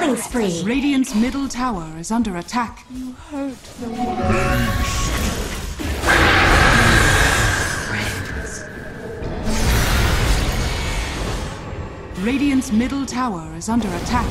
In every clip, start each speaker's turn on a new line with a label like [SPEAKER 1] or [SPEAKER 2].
[SPEAKER 1] Killing spree.
[SPEAKER 2] Radiant's middle tower is under attack. You heard. Radiant's middle tower is under attack.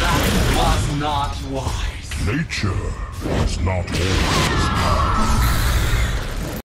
[SPEAKER 3] That was not wise.
[SPEAKER 4] Nature is not always kind.